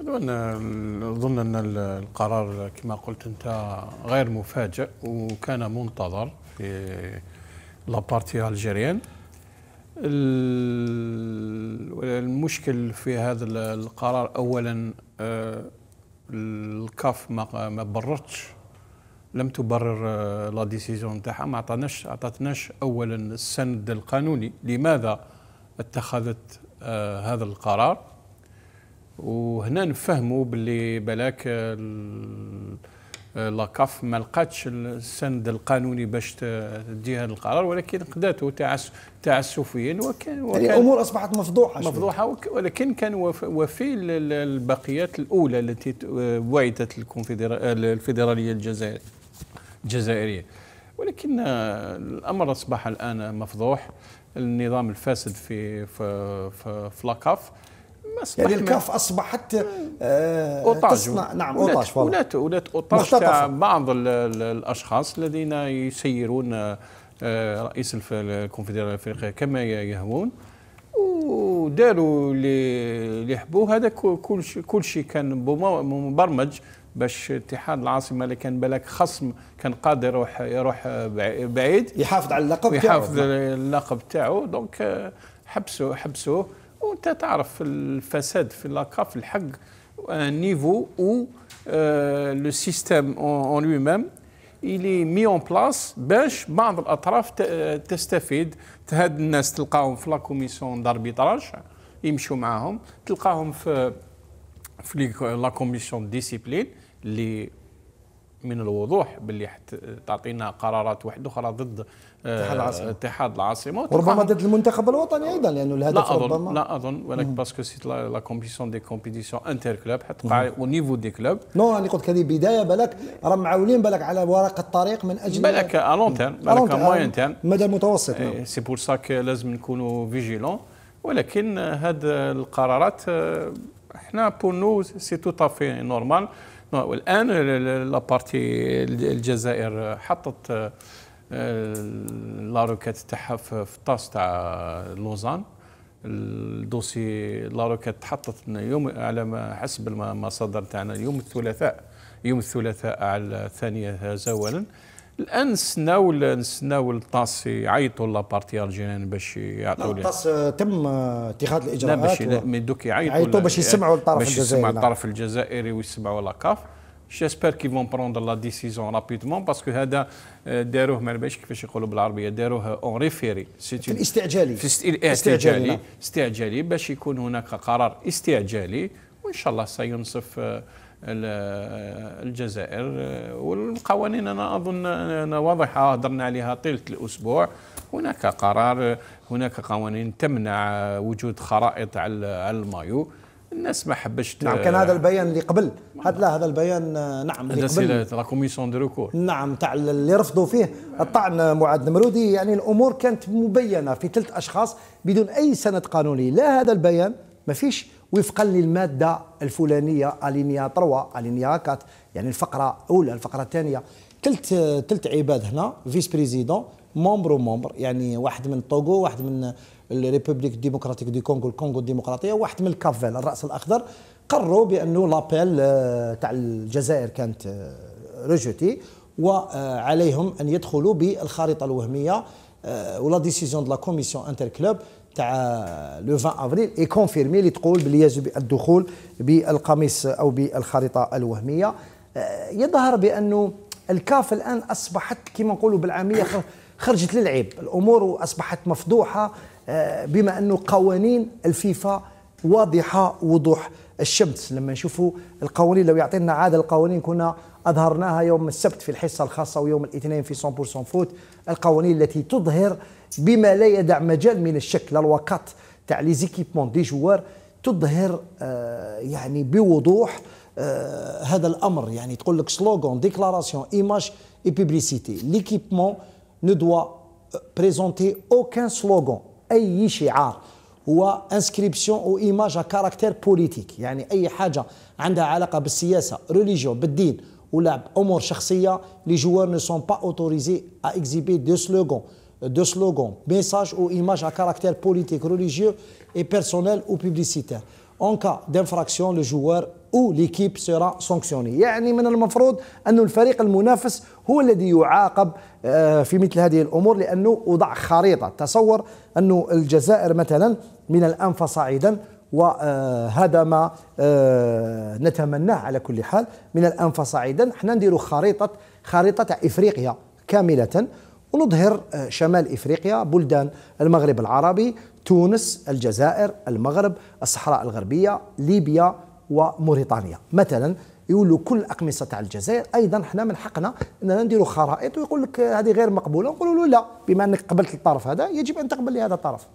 أظن أن القرار كما قلت أنت غير مفاجئ وكان منتظر في la partie algérienne. المشكل في هذا القرار اولا آه، الكاف ما بررتش لم تبرر آه، la décision نتاعها ما عطاناش عطاتناش اولا السند القانوني لماذا اتخذت آه، هذا القرار. وهنا نفهموا باللي بلاك لاكاف ما لقاتش السند القانوني باش تدي هذا القرار ولكن قداته تعسفيا وكان, وكان يعني الأمور أصبحت مفضوحة مفضوحة ولكن كان وفي الباقيات الأولى التي وعدت الفيدراليه الجزائر الجزائرية. ولكن الأمر أصبح الآن مفضوح. النظام الفاسد في في في, في لاكاف يعني الكاف اصبحت آه تصنع. نعم أوتاج ولات ولات أوتاج تاع بعض الأشخاص الذين يسيرون آه رئيس الكونفدراليه الأفريقية كما يهوون وداروا اللي يحبوه هذا كل شيء كل شيء كان مبرمج باش اتحاد العاصمة اللي كان بالك خصم كان قادر يروح يروح بعيد. يحافظ على اللقب يحافظ على اللقب تاعو. donc آه، حبسوه حبسوه وانت تعرف الفساد في la CAF الحق niveau où le système en lui-même il est mis en place باش بعض الأطراف تستفيد. هاد الناس تلقاهم في la commission d'arbitrage يمشوا معاهم. تلقاهم في في la commission discipline اللي من الوضوح باللي تعطينا قرارات واحدة أخرى ضد اتحاد العاصمة. اتحاد العاصمة. وربما ضد المنتخب الوطني أيضا لأنه الهدف لا أظن ربما. لا أظن ولكن parce que c'est la commission des compétitions interclubs حتوقع au niveau des clubs non راني قلت هذه بداية بالك راهم معولين بالك على ورقه الطريق من أجل بالك à long terme بالك moyen terme مدى المتوسط c'est pour ça que لازم نكونوا vigilants ولكن هذه القرارات إحنا pour nous c'est tout à fait normal والآن la partie الجزائر حطت la requête تاعها في الطاس تاع لوزان. ال dossier la requête تحطت يوم على ما حسب المصادر تاعنا يوم الثلاثاء يوم الثلاثاء على الثانية زوالا. الآن نستناو نستناو الطاس يعيطوا la partie algérienne باش يعطوا لي. الطاس تم اتخاذ الإجراءات لا باش mais donc يعيطوا باش يسمعوا الطرف الجزائري باش يسمعوا الطرف الجزائري ويسمعوا la CAF j'espère qu'ils vont prendre la décision rapidement parce que هذا داروه ما باليش كيفاش يقولوا بالعربية. داروه en référé في الاستعجالي. في استعجالي استعجالي باش يكون هناك قرار استعجالي وإن شاء الله سينصف الجزائر. والقوانين أنا أظن واضحة هضرنا عليها طيلة الأسبوع. هناك قرار هناك قوانين تمنع وجود خرائط على المايو. الناس ما حبش نعم كان هذا البيان اللي قبل. هذا لا هذا البيان نعم اللي قبل. la commission de recours. نعم تاع اللي رفضوا فيه الطعن معاد نمرودي. يعني الأمور كانت مبينة في ثلاث أشخاص بدون أي سند قانوني. لا هذا البيان ما فيش وفقا للمادة الفلانية alinéa 3 alinéa 4 يعني الفقرة الأولى الفقرة الثانية. ثلاث ثلاث عباد هنا vice-président membre و membre يعني واحد من طوغو واحد من ال République démocratique du Congo الكونغو الديمقراطيه واحد من ال Cap-Vert الرأس الأخضر. قرروا بأنه l'appel آه، تاع الجزائر كانت rejetée آه، وعليهم أن يدخلوا بالخارطه الوهمية آه، و la décision de la commission interclubs تاع le 20 avril est confirmée اللي تقول باللي يجب الدخول بالقميص أو بالخريطة الوهمية. يظهر بأنه الكاف الآن أصبحت كما نقولوا بالعامية خرجت للعيب. الأمور أصبحت مفضوحة آه، بما أنه قوانين الفيفا واضحة وضوح الشمس لما نشوفوا القوانين لو يعطينا عاد القوانين كنا أظهرناها يوم السبت في الحصة الخاصة ويوم الاثنين في 100% foot. القوانين التي تظهر بما لا يدع مجال من الشك للوقت تاع les équipements des joueurs تظهر آه يعني بوضوح آه هذا الأمر. يعني تقول لك slogan déclaration image et publicité l'équipement ne doit présenter aucun slogan. أي شعار. ou inscription ou image caractère politique يعني أي حاجة عندها علاقة بالسياسة religion بالدين ولا امور شخصية les joueurs ne sont pas autorisés à exhiber de slogans de slogans message ou image à caractère politique religieux et personnel ou publicitaire en cas d'infraction le joueur ou l'équipe sera sanctionné يعني من المفروض أن الفريق المنافس هو الذي يعاقب آه، في مثل هذه الأمور لأنه وضع خريطة. تصور أن الجزائر مثلا من الآن فصاعدا وهذا ما آه، نتمناه على كل حال من الآن فصاعدا إحنا نديروا خريطة خريطة إفريقيا كاملة. ونظهر آه، شمال إفريقيا بلدان المغرب العربي تونس الجزائر المغرب الصحراء الغربية ليبيا وموريتانيا. مثلا يقولوا كل أقمصة تاع الجزائر أيضا إحنا من حقنا إننا نديروا خرائط ويقول لك هذه غير مقبولة نقولوا له لا بما أنك قبلت الطرف هذا يجب أن تقبل لي هذا الطرف.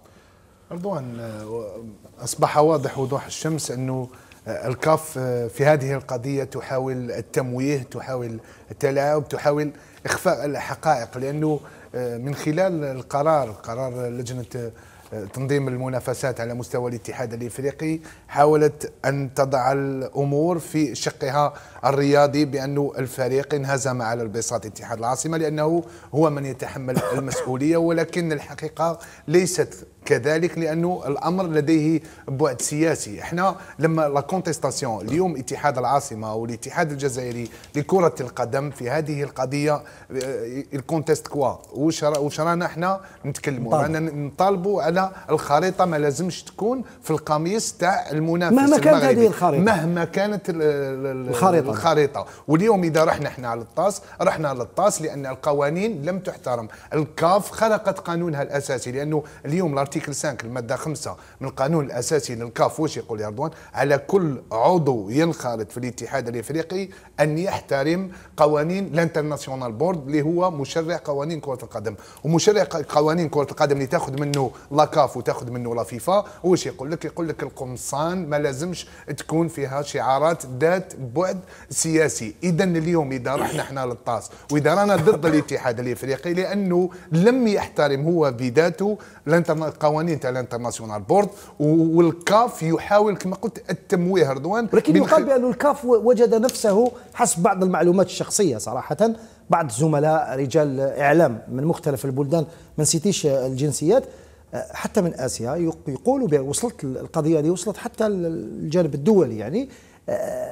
رضوان آه، أصبح واضح وضوح الشمس أنه الكاف آه، في هذه القضية تحاول التمويه تحاول التلاعب تحاول إخفاء الحقائق لأنه من خلال القرار قرار لجنة تنظيم المنافسات على مستوى الاتحاد الإفريقي حاولت أن تضع الأمور في شقها الرياضي بانه الفريق انهزم على البساط اتحاد العاصمة لأنه هو من يتحمل المسؤولية ولكن الحقيقة ليست كذلك لأنه الأمر لديه بعد سياسي. إحنا لما la contestation اليوم اتحاد العاصمة أو الاتحاد الجزائري لكرة القدم في هذه القضية elle conteste quoi. واش رانا إحنا نتكلموا. رانا نطالبوا على الخريطة ما لازمش تكون في القميص تاع المنافس مهما كانت هذه الخريطة. مهما كانت الخريطة. الخريطة. واليوم إذا رحنا إحنا على الـ TAS رحنا لل TAS لأن القوانين لم تحترم. الكاف خلقت قانونها الأساسي لأنه اليوم ال article 5 المادة 5 من القانون الأساسي للكاف واش يقول يا رضوان؟ على كل عضو ينخرط في الاتحاد الإفريقي أن يحترم قوانين ال International Board اللي هو مشرع قوانين كرة القدم. ومشرع قوانين كرة القدم اللي تاخذ منه la CAF وتاخذ منه la FIFA واش يقول لك؟ يقول لك القمصان ما لازمش تكون فيها شعارات ذات بعد سياسي. اذا اليوم إذا رحنا إحنا لل TAS وإذا رانا ضد الاتحاد الإفريقي لأنه لم يحترم هو بذاته قوانين تاع ال International Board والكاف يحاول كما قلت التمويه رضوان ولكن يقال بأن الكاف وجد نفسه حسب بعض المعلومات الشخصية صراحة. بعض الزملاء رجال إعلام من مختلف البلدان ما نسيتيش الجنسيات حتى من آسيا يقولوا وصلت القضية دي وصلت حتى الجانب الدولي يعني.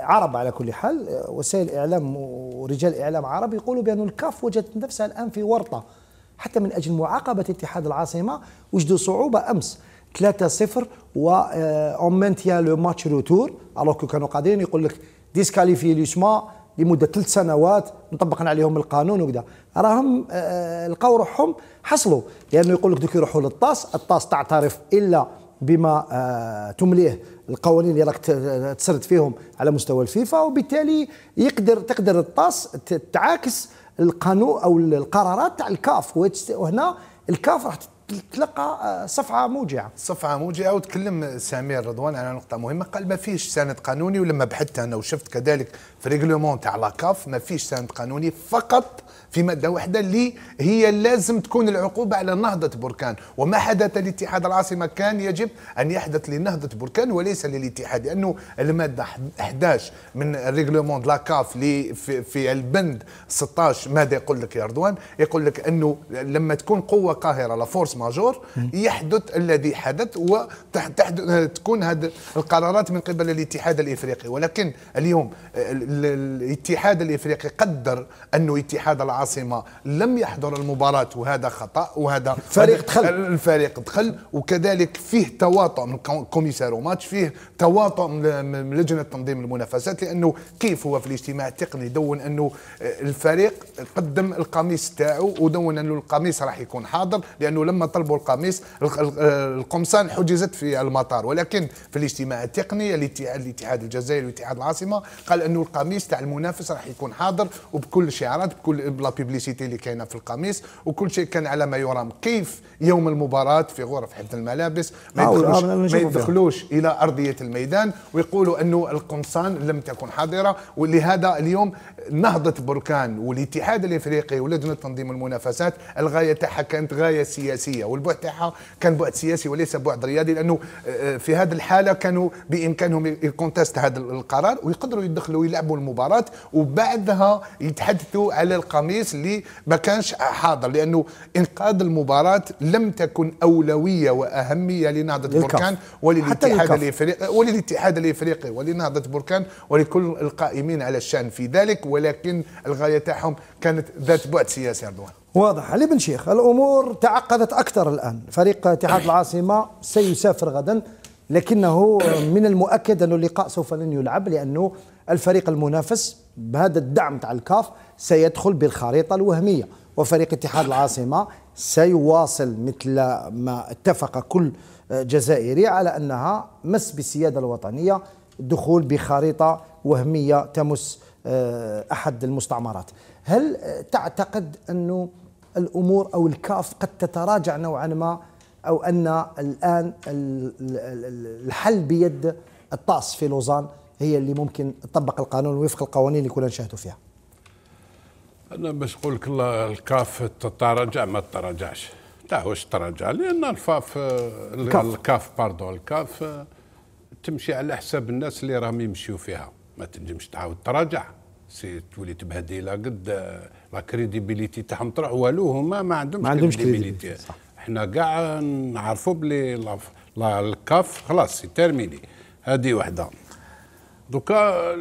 عرب على كل حال وسائل إعلام ورجال إعلام عرب يقولوا بأن الكاف وجدت نفسها الآن في ورطة. حتى من أجل معاقبة اتحاد العاصمة وجدوا صعوبة أمس. 3-0 و on maintient le match retour alors كانوا قادرين يقول لك disqualifier l'USMA لمدة ثلاث سنوات مطبقا عليهم القانون وكذا. راهم آه، لقاو روحهم حصلوا لأنه يقول لك دوك يروحوا لل TAS ال TAS تعترف إلا بما آه، تمليه القوانين اللي راك تسرد فيهم على مستوى الفيفا وبالتالي يقدر تقدر ال TAS تعاكس القانون أو القرارات تاع الكاف وهنا الكاف راح تلقى آه، صفعة موجعة. صفعة موجعة وتكلم سمير رضوان على نقطة مهمة. قال ما فيش سند قانوني ولما بحثت أنا وشفت كذلك في ريغلومون تاع لاكاف ما فيش سند قانوني فقط في مادة واحدة اللي هي لازم تكون العقوبة على نهضة بركان. وما حدث لاتحاد العاصمة كان يجب أن يحدث لنهضة بركان وليس للاتحاد لأنه المادة 11 من ال règlement la CAF في, في البند 16 ماذا يقول لك يا رضوان؟ يقول لك أنه لما تكون قوة قاهرة la force majeure يحدث الذي حدث وتكون هذه القرارات من قبل الاتحاد الإفريقي. ولكن اليوم الاتحاد الإفريقي قدر انه اتحاد العاصمة لم يحضر المباراة وهذا خطأ وهذا الفريق دخل. الفريق دخل. وكذلك فيه تواطؤ من commissaire match فيه تواطؤ من لجنة تنظيم المنافسات لأنه كيف هو في الاجتماع التقني؟ دون أنه الفريق قدم القميص تاعو ودون أنه القميص راح يكون حاضر لأنه لما طلبوا القميص القمصان حجزت في المطار. ولكن في الاجتماع التقني الاتحاد الجزائري والاتحاد العاصمة قال انه القميص تاع المنافس راح يكون حاضر وبكل شعارات بكل publicité اللي كاينة في القميص وكل شيء كان على ما يرام. كيف يوم المباراة في غرف حفظ الملابس ما يدخلوش, ما يدخلوش إلى أرضية الميدان ويقولوا أنه القمصان لم تكن حاضرة ولهذا اليوم نهضة بركان والاتحاد الإفريقي ولجنة تنظيم المنافسات الغاية تاعها كانت غاية سياسية سياسية والبعد تاعها كان بعد سياسي وليس بعد رياضي لأنه آه، في هذه الحالة كانوا بإمكانهم يكونتست هذا القرار ويقدروا يدخلوا ويلعبوا المباراة وبعدها يتحدثوا على القميص اللي ما كانش حاضر لأنه إنقاذ المباراة لم تكن أولوية وأهمية لنهضة بركان وللاتحاد الافريقي وللاتحاد الإفريقي ولنهضة بركان ولكل القائمين على الشأن في ذلك ولكن الغاية تاعهم كانت ذات بعد سياسي رضوان واضح. علي بن شيخ الأمور تعقدت أكثر الآن. فريق اتحاد العاصمة سيسافر غدا لكنه من المؤكد أن اللقاء سوف لن يلعب لأنه الفريق المنافس بهذا الدعم تاع الكاف سيدخل بالخريطة الوهمية. وفريق اتحاد العاصمة سيواصل مثل ما اتفق كل جزائري على أنها مس بالسيادة الوطنية الدخول بخريطة وهمية تمس آه، أحد المستعمرات. هل تعتقد أنه الأمور أو الكاف قد تتراجع نوعا ما أو أن الآن الحل بيد الطاس في لوزان هي اللي ممكن تطبق القانون وفق القوانين اللي كنا نشاهدوا فيها. أنا باش نقول لك الكاف تتراجع ما تراجعش تاع واش تراجع لأن الفاف الكاف, الكاف pardon الكاف تمشي على حساب الناس اللي راهم يمشيو فيها. ما تنجمش تعاود تراجع. سي تولي تبهديلة قد la crédibilité تاعهم تروح والو هما ما عندهمش ما عندهمش crédibilité إحنا كاع نعرفوا بلي الكاف خلاص c'est terminé هذه وحده. donc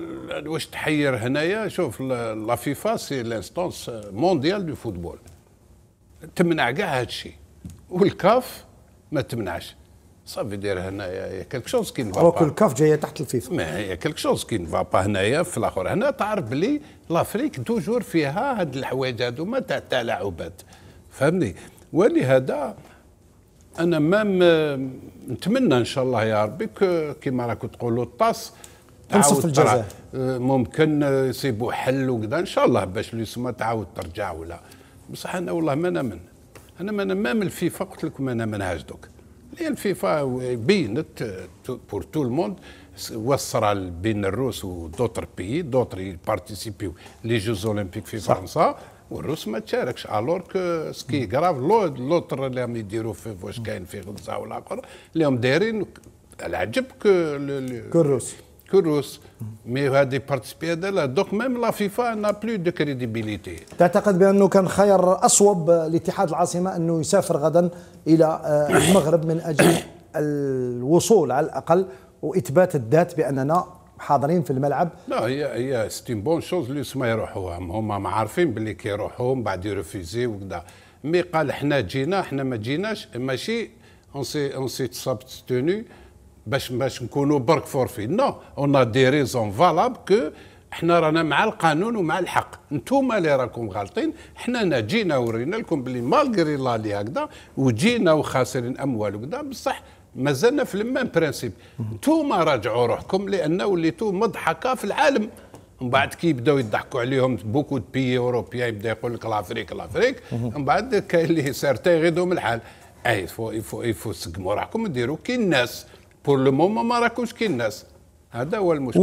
واش تحير هنايا؟ شوف la FIFA c'est l'instance mondiale de football تمنع كاع هذا الشيء والكاف ما تمنعش. ça veut dire هنايا quelque chose qui ne va pas الكاف جاية تحت الفيفا. ما هي quelque chose qui ne va pas هنايا في الآخر. هنا تعرف بلي l'Afrique toujours فيها هاد الحوايج هادو ما تاع تلاعبات فهمني ولهذا أنا ما نتمنى إن شاء الله يا ربي كما راكم تقولوا ال TAS تنصف الجزائر ممكن يصيبوا حل وكذا إن شاء الله باش لو تعاود ترجع ولا. بصح أنا والله ما نامن أنا ما نامن الفيفا قلت لكم ما نامنهاش دوك. لأن الفيفا بينت بور تو الموند وصر بين الروس ودوتر بيي دوتر بارتيسيبيو لي جوز أولمبيك في فرنسا. والروس ما تشاركش. الور كو سكي كراف لوتر اللي راهم يديروا في واش كاين في غزة والاخر اللي هم دايرين العجب كو الروس كو الروس مي هذه بارتيسيبي هذا دوك ميم لا فيفا نا بلو دو كريديبيليتي تعتقد بأنه كان خير أصوب لاتحاد العاصمة أنه يسافر غدا إلى آه، المغرب من أجل الوصول على الأقل وإثبات الذات بأننا حاضرين في الملعب. لا هي هي c'est une bonne chose اللي سما يروحوا هما ما عارفين باللي كي يروحوا من بعد ي refuser وكذا. mais قال إحنا جينا إحنا ما جيناش. ماشي on s'est on s'est abstenu باش باش نكونوا برك forfait non on a des raisons valables que إحنا رانا مع القانون ومع الحق. انتوما اللي راكم غالطين إحنا جينا ورينا لكم بلي malgré là اللي هكذا وجينا وخاسرين أموال وكذا بصح مازلنا في ال même principe انتوما راجعوا روحكم لأن وليتوا مضحكة في العالم. من بعد كي يبداو يضحكوا عليهم beaucoup de pays européens يبدأ يقول لك l'Afrique l'Afrique من بعد كاين اللي certains يغيدهم الحال. أي فو يفو يفو تسقموا روحكم ديروا كي الناس بور لو مومون ما راكوش كي الناس هذا هو المشكل